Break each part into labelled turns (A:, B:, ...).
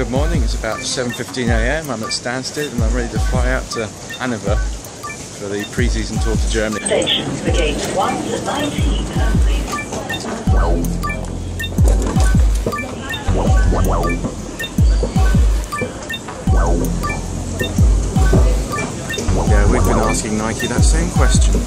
A: good morning. It's about 7.15am. I'm at Stansted and I'm ready to fly out to Hanover for the pre-season tour to Germany.
B: Stations for gate 1 to 19.
A: Yeah, we've been asking Nike that same question.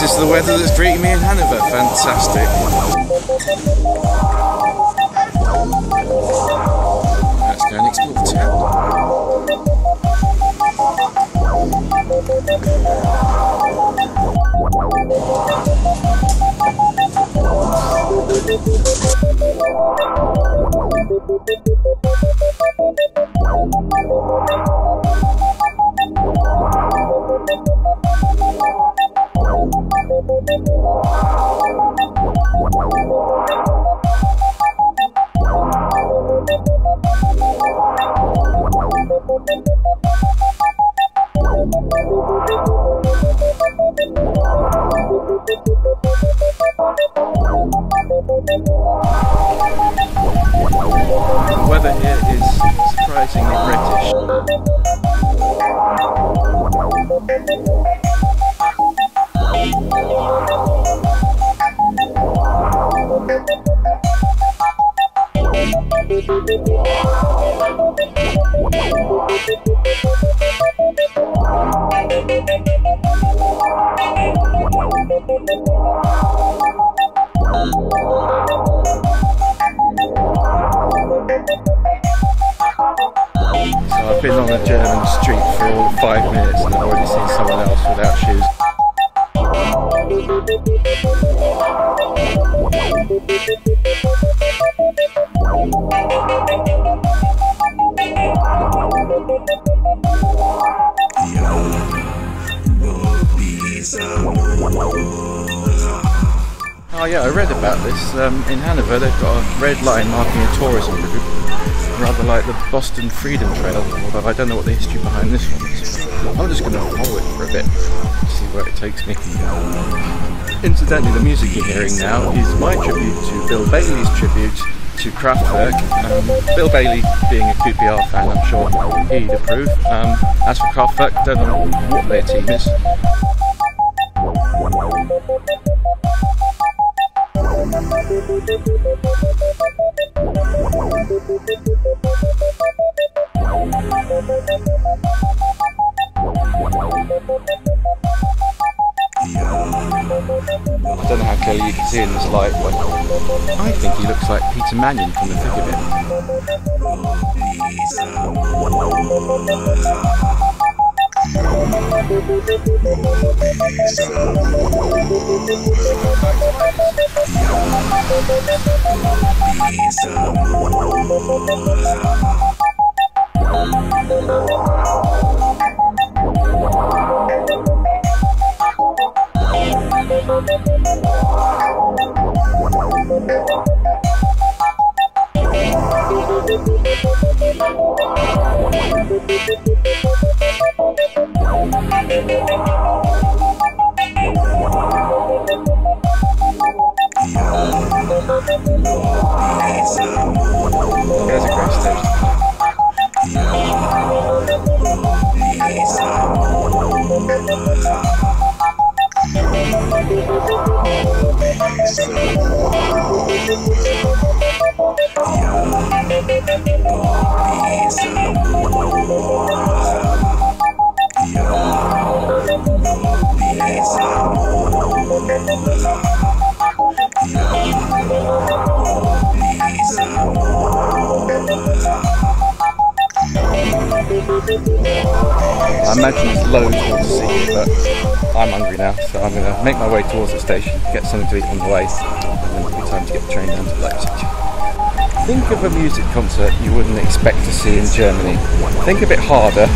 A: This is the weather that's greeting me in Hanover. Fantastic. German street for all five minutes and I've already seen someone else without shoes. Oh yeah, I read about this. Um, in Hanover, they've got a red line marking a tourism route, rather like the Boston Freedom Trail. Although I don't know what the history behind this one is. I'm just going to follow it for a bit, see where it takes me. Incidentally, the music you're hearing now is my tribute to Bill Bailey's tribute to Kraftwerk. Um, Bill Bailey, being a QPR fan, I'm sure he'd approve. Um, as for Kraftwerk, don't know what their team is. I don't know how clearly you can see in this light, but I think he looks like Peter Mannion from the thick of it. There's Yo, I imagine there's loads more to see but I'm hungry now, so I'm going to make my way towards the station, get something to eat on the way, and then it'll be time to get the train down to Leipzig. Think of a music concert you wouldn't expect to see in Germany. Think a bit harder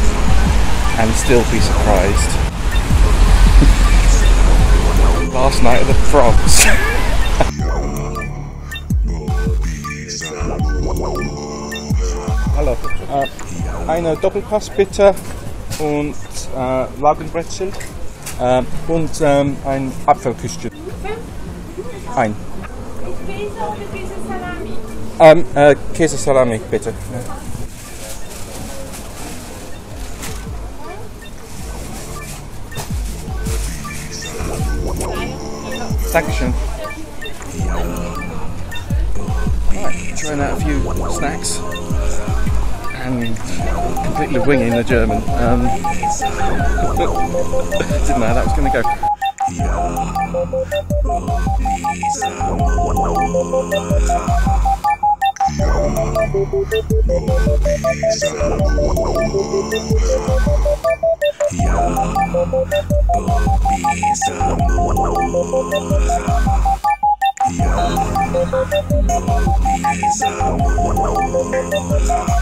A: and still be surprised. Last night of the frogs. Hallo. Äh, uh, eine Doppelpass bitte und äh, Lagenbrezel äh, und ähm, ein Apfelküstchen. Ein.
C: Käse oder Käse Salami?
A: Ähm, äh, Käse Salami bitte. Dankeschön. Right, trying out a few snacks and completely winging the German. Um, didn't know how that was going to go.
D: Yeah,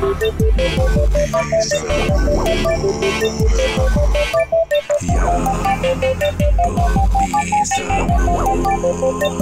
A: Yo, Bobby's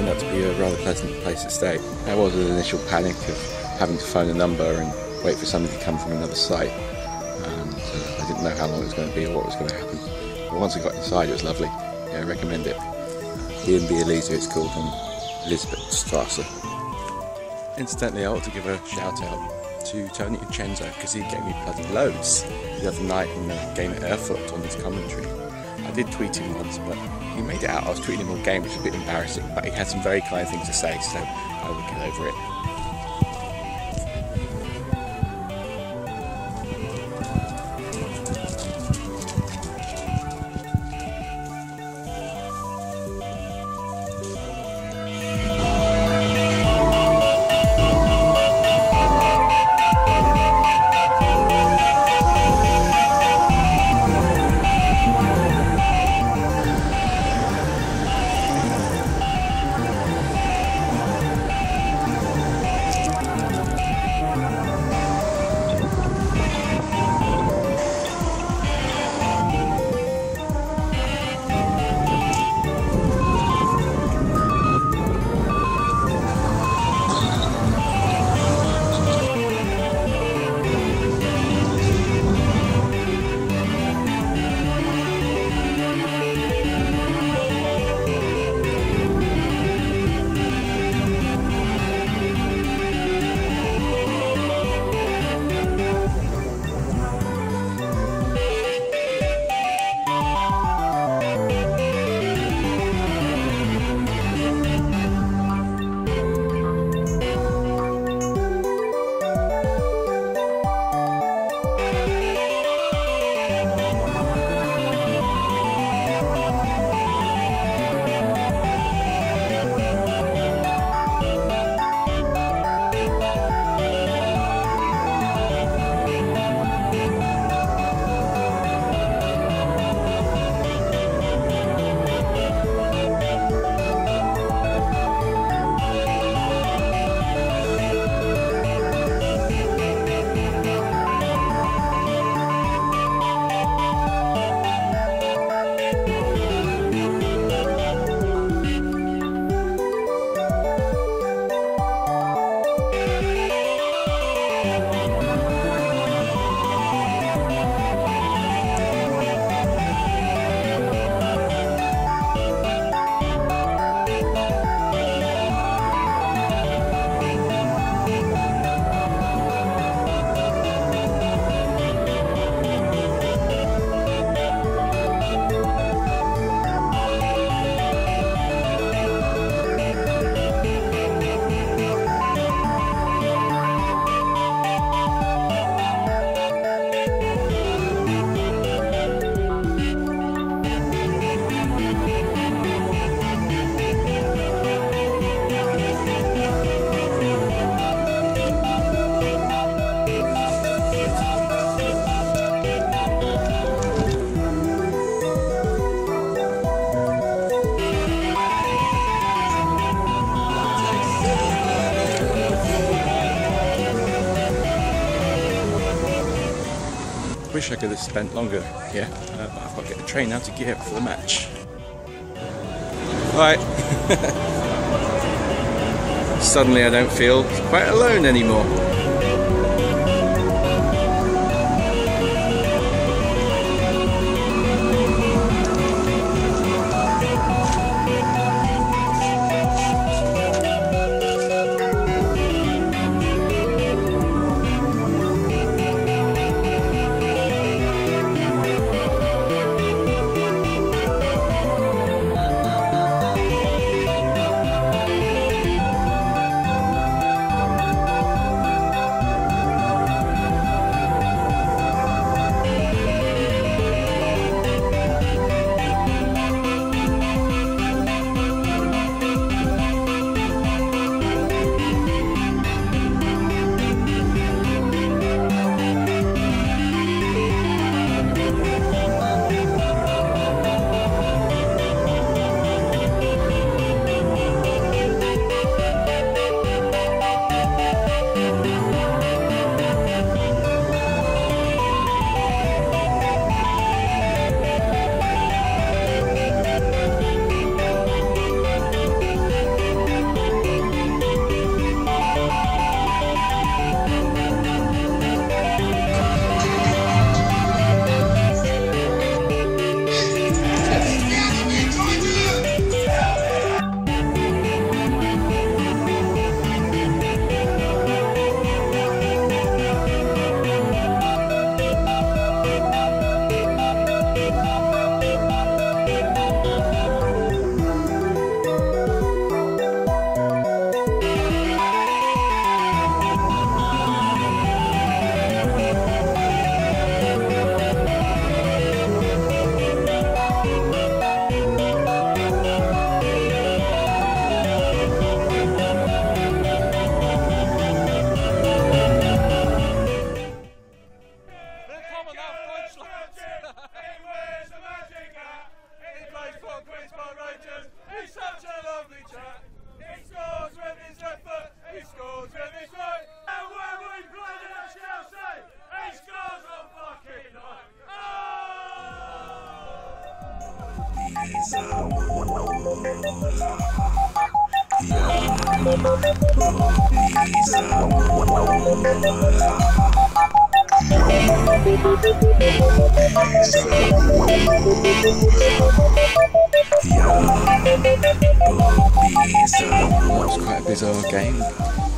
A: turned out to be a rather pleasant place to stay. There was an initial panic of having to phone a number and wait for somebody to come from another site. And uh, I didn't know how long it was going to be or what was going to happen. But once I got inside, it was lovely. Yeah, I recommend it. B&B Elisa, it's called on Elizabeth Strasse. Incidentally, I ought to give a shout out to Tony Incenzo because he gave me bloody loads the other night in the game at Erfurt on his commentary. I did tweet him once, but he made it out. I was tweeting him all game, which was a bit embarrassing, but he had some very kind things to say, so I will get over it. I could have spent longer here, uh, but I've got to get the train now to gear up for the match. Right. Suddenly I don't feel quite alone anymore. Quite a bizarre game.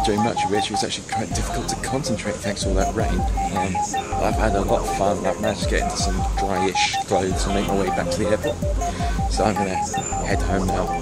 A: During much of which it was actually quite difficult to concentrate thanks to all that rain. Um, I've had a lot of fun. I've managed to get into some dryish clothes and make my way back to the airport. So I'm gonna head home now